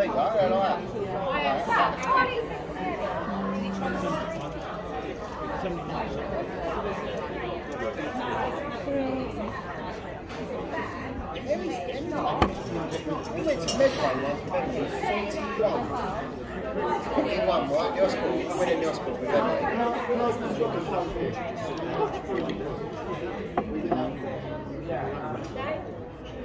哎，好嘞，老板。哎呀，不好意思，你穿的是什么？这么大？哎，没事，没事，因为今天客人，天气热，我换我，给我送过来，给我送过来。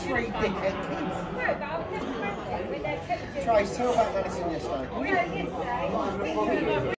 three dickhead kids. Trace, tell about Madison yesterday.